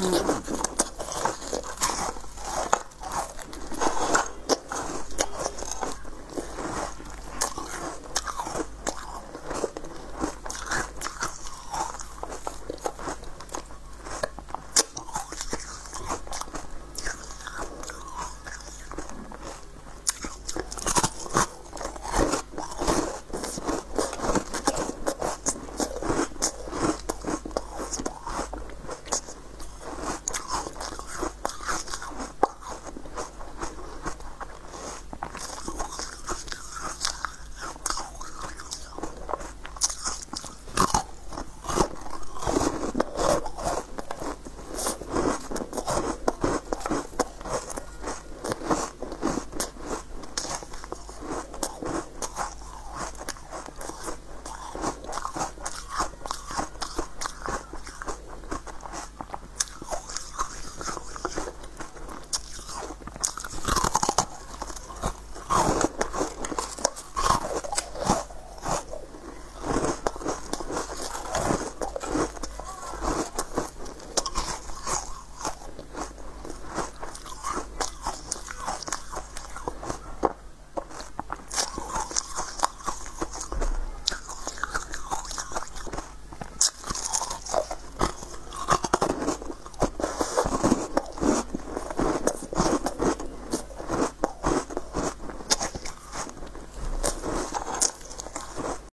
うん